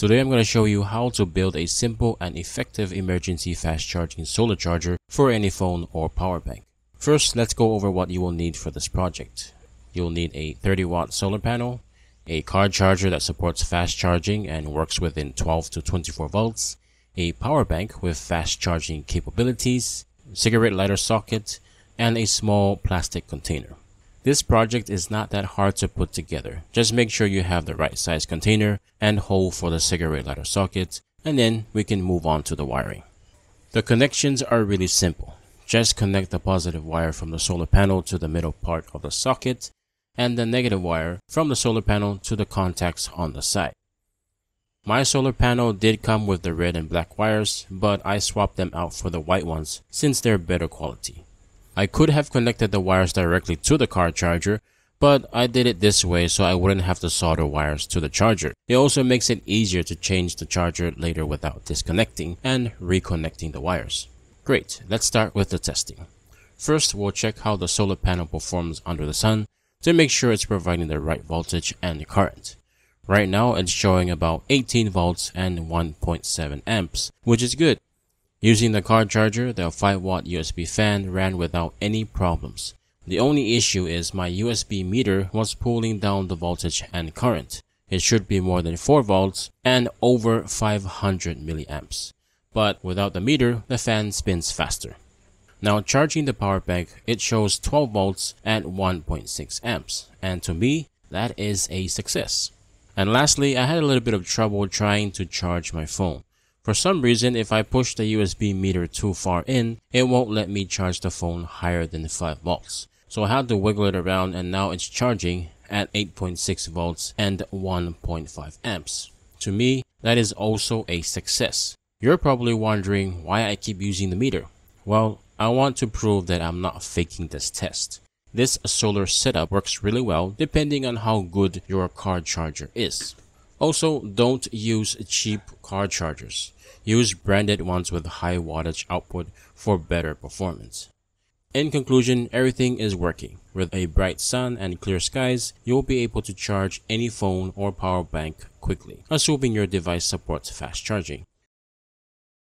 Today I'm going to show you how to build a simple and effective emergency fast charging solar charger for any phone or power bank. First, let's go over what you will need for this project. You'll need a 30 watt solar panel, a car charger that supports fast charging and works within 12 to 24 volts, a power bank with fast charging capabilities, cigarette lighter socket, and a small plastic container. This project is not that hard to put together. Just make sure you have the right size container and hole for the cigarette lighter socket, and then we can move on to the wiring. The connections are really simple. Just connect the positive wire from the solar panel to the middle part of the socket and the negative wire from the solar panel to the contacts on the side. My solar panel did come with the red and black wires, but I swapped them out for the white ones since they're better quality. I could have connected the wires directly to the car charger, but I did it this way so I wouldn't have to solder wires to the charger. It also makes it easier to change the charger later without disconnecting and reconnecting the wires. Great, let's start with the testing. First, we'll check how the solar panel performs under the sun to make sure it's providing the right voltage and current. Right now, it's showing about 18 volts and 1.7 amps, which is good. Using the car charger, the 5 watt USB fan ran without any problems. The only issue is my USB meter was pulling down the voltage and current. It should be more than 4 volts and over 500 milliamps. But without the meter, the fan spins faster. Now charging the power bank, it shows 12 volts at 1.6 amps. And to me, that is a success. And lastly, I had a little bit of trouble trying to charge my phone. For some reason, if I push the USB meter too far in, it won't let me charge the phone higher than 5 volts. So I had to wiggle it around and now it's charging at 8.6 volts and 1.5 amps. To me, that is also a success. You're probably wondering why I keep using the meter. Well, I want to prove that I'm not faking this test. This solar setup works really well depending on how good your car charger is. Also, don't use cheap car chargers. Use branded ones with high wattage output for better performance. In conclusion, everything is working. With a bright sun and clear skies, you'll be able to charge any phone or power bank quickly, assuming your device supports fast charging.